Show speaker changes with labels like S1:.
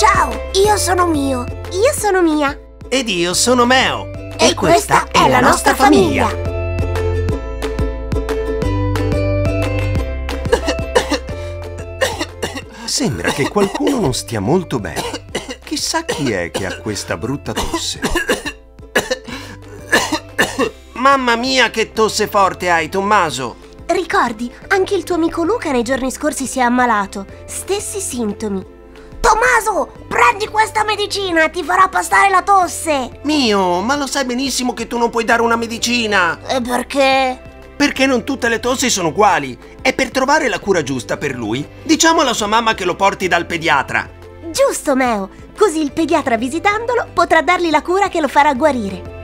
S1: Ciao, io sono Mio.
S2: Io sono Mia.
S3: Ed io sono Meo.
S1: E, questa, è la nostra famiglia.
S4: Sembra che qualcuno non stia molto bene. Chissà chi è che ha questa brutta tosse.
S3: Mamma mia, che tosse forte hai, Tommaso!
S2: Ricordi, anche il tuo amico Luca nei giorni scorsi si è ammalato. Stessi sintomi.
S1: Tommaso, prendi questa medicina, ti farà passare la tosse.
S3: Mio, ma lo sai benissimo che tu non puoi dare una medicina.
S1: E perché?
S3: Perché non tutte le tossi sono uguali. E per trovare la cura giusta per lui, diciamo alla sua mamma che lo porti dal pediatra.
S2: Giusto, Meo. Così il pediatra visitandolo potrà dargli la cura che lo farà guarire.